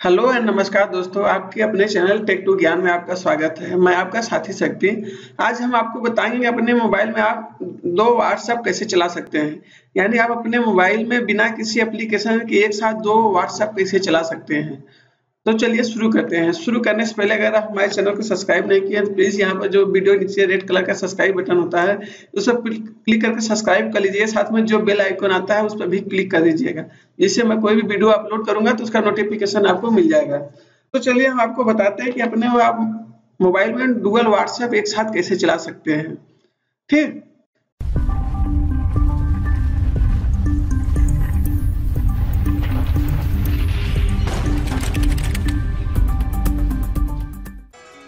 Hello and नमस्कार दोस्तों, आपके अपने चैनल टेक टू ज्ञान में आपका स्वागत है। मैं आपका साथी शक्ति। आज हम आपको बताएँगे अपने मोबाइल में आप दो व्हाट्सएप कैसे चला सकते हैं। यानी आप अपने मोबाइल में बिना किसी एप्लीकेशन के एक साथ दो व्हाट्सएप कैसे चला सकते हैं। तो चलिए शुरू करते हैं। शुरू करने से पहले अगर आप हमारे चैनल को सब्सक्राइब नहीं किया तो प्लीज़ यहाँ पर जो वीडियो नीचे रेड कलर का सब्सक्राइब बटन होता है, उस पर क्लिक करके सब्सक्राइब कर लीजिए साथ में जो बेल आइकन आता है, उस पर भी क्लिक कर दीजिएगा। जिससे मैं कोई भी वीडियो अपलोड करूँगा तो उसका नोटिफिकेशन आपको मिल जाएगा। तो चलिए हम आपको बताते हैं कि अपने आप मोबाइल में डुअल व्हाट्सएप एक साथ कैसे चला सकते हैं। ठीक?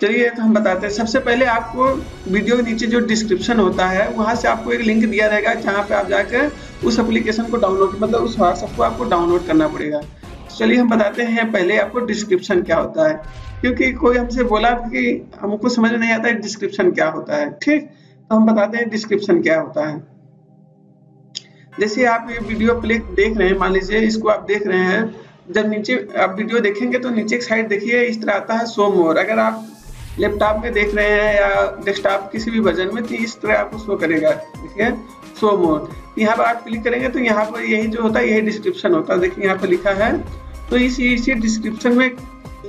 चलिए तो हम बताते हैं। सबसे पहले आपको वीडियो के नीचे जो डिस्क्रिप्शन होता है, वहाँ से आपको एक लिंक दिया रहेगा, जहाँ पे आप जाकर उस एप्लीकेशन को डाउनलोड मतलब उस व्हाट्सएप को आपको डाउनलोड करना पड़ेगा। चलिए, हम बताते हैं पहले आपको डिस्क्रिप्शन क्या होता है। क्योंकि कोई हमसे बोला कि हमको समझ नहीं आता है डिस्क्रिप्शन क्या होता है, ठीक? तो हम बताते हैं डिस्क्रिप्शन क्या होता है। जैसे आप ये वीडियो प्ले देख रहे हैं, मान लीजिए, इसको आप देख रहे हैं, जब नीचे आप वीडियो देखेंगे तो नीचे की साइड देखिए, इस तरह आता है सो मोर अगर आप लैपटॉप में देख रहे हैं या डेस्कटॉप किसी भी वर्जन में तो इस तरह आपको शो करेगा देखिए शो मोड यहाँ पर आप क्लिक करेंगे तो यहाँ पर यही जो होता है, यही डिस्क्रिप्शन होता है। देखिए यहाँ पर लिखा है तो इसी इसी डिस्क्रिप्शन में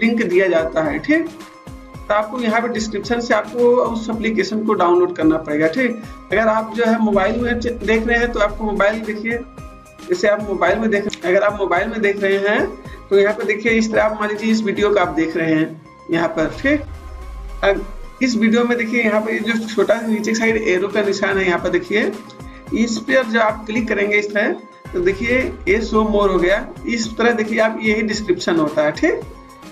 लिंक दिया जाता है, ठीक? तो आपको यहाँ पे डिस्क्रिप्शन से आपको उस एप्लीकेशन को डाउनलोड करना पड़ेगा, ठीक? अगर आप जो है मोबाइल में देख रहे हैं तो आपको मोबाइल देखिए, जैसे आप मोबाइल में देख, अगर आप मोबाइल में देख रहे हैं तो यहाँ पर देखिए इस तरह आप, मान लीजिए इस वीडियो को आप देख रहे हैं, यहाँ पर, ठीक? इस वीडियो में देखिए, यहाँ पर जो छोटा नीचे साइड एरो का निशान है, यहाँ पर देखिए। इस पर जब आप क्लिक करेंगे इस तरह तो देखिए, ये शो मोर हो गया। इस तरह देखिए, आप यही डिस्क्रिप्शन होता है, ठीक?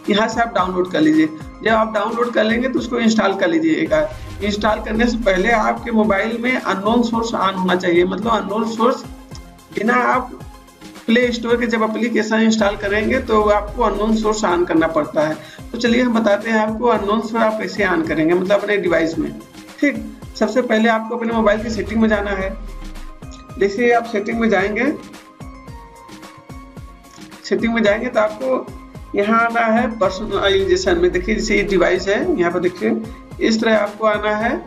यहाँ से आप डाउनलोड कर लीजिए। जब आप डाउनलोड कर लेंगे तो उसको इंस्टॉल कर लीजिए एक लीजिएगा इंस्टॉल करने से पहले आपके मोबाइल में अननोन सोर्स ऑन होना चाहिए। मतलब अननोन सोर्स बिना आप प्ले स्टोर के जब एप्लीकेशन इंस्टॉल करेंगे तो आपको अननोन सोर्स ऑन करना पड़ता है। तो चलिए हम बताते हैं आपको अननोन सोर्स आप कैसे ऑन करेंगे मतलब अपने डिवाइस में। ठीक? सबसे पहले आपको अपने मोबाइल की सेटिंग में जाना है। जैसे आप सेटिंग में जाएँगे सेटिंग में जाएँगे तो आपको यहाँ आना है पर्सनलाइजेशन में। देखिए, जैसे ये डिवाइस है, यहाँ पर देखिए, इस तरह आपको आना है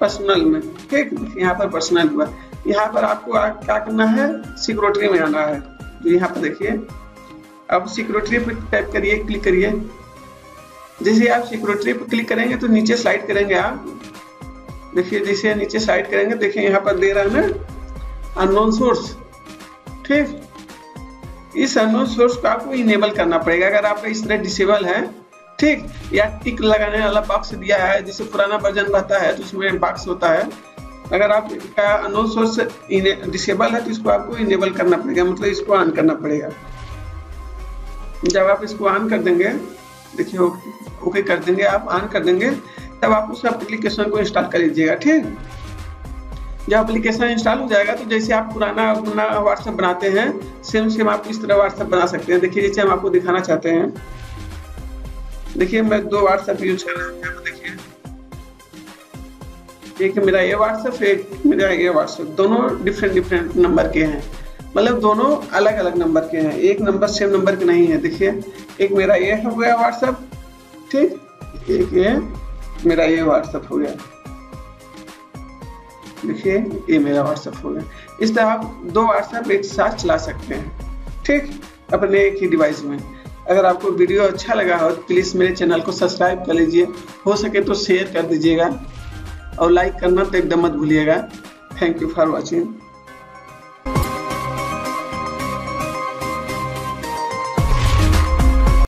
पर्सनल में। ठीक? यहाँ पर पर्सनल हुआ। यहाँ पर आपको क्या करना है? सिक्योरिटी में आना है। तो यहाँ पर देखिए, अब सिक्योरिटी पे टाइप करिए क्लिक करिए। जैसे आप सिक्योरिटी पे क्लिक करेंगे तो नीचे स्लाइड करेंगे आप। देखिए, जैसे नीचे स्लाइड करेंगे, देखिए यहाँ पर दे रहा है ना अननोन सोर्स ठीक? इस अननोन सोर्स को आपको इनेबल करना पड़ेगा, अगर आपका इस तरह डिसेबल है। ठीक? या टिक लगाने वाला बॉक्स दिया है, जिसे पुराना वर्जन रहता है तो उसमें बॉक्स होता है। अगर आप का अननोन सोर्स डिसेबल है तो इसको आपको इनेबल करना पड़ेगा मतलब इसको ऑन करना पड़ेगा। जब आप इसको ऑन कर देंगे, देखिए, ओके कर देंगे, आप ऑन कर देंगे, तब आप उस एप्लीकेशन को इंस्टॉल कर लीजिएगा, ठीक जब एप्लीकेशन इंस्टॉल हो जाएगा तो जैसे आप पुराना अपना व्हाट्सएप बनाते हैं सेम सेम आप इस तरह व्हाट्सएप बना सकते हैं। देखिए, जैसे हम आपको दिखाना चाहते हैं। देखिए, मैं दो व्हाट्सएप यूज़ कर रहा हूँ, देखिए। एक मेरा ये व्हाट्सएप एक मेरा ये व्हाट्सएप दोनों डिफरेंट डिफरेंट नंबर के हैं। मतलब दोनों अलग अलग नंबर के हैं। एक नंबर सेम नंबर के नहीं है, देखिए। एक मेरा ये हो गया व्हाट्सएप ठीक? एक ये, मेरा ये व्हाट्सएप हो गया। देखिए, ये मेरा व्हाट्सएप हो गया। इस तरह आप दो व्हाट्सएप एक साथ चला सकते हैं, ठीक? अपने एक ही डिवाइस में। अगर आपको वीडियो अच्छा लगा हो तो प्लीज़ मेरे चैनल को सब्सक्राइब कर लीजिए। हो सके तो शेयर कर दीजिएगा। और लाइक करना तो एकदम मत भूलिएगा। Thank you for watching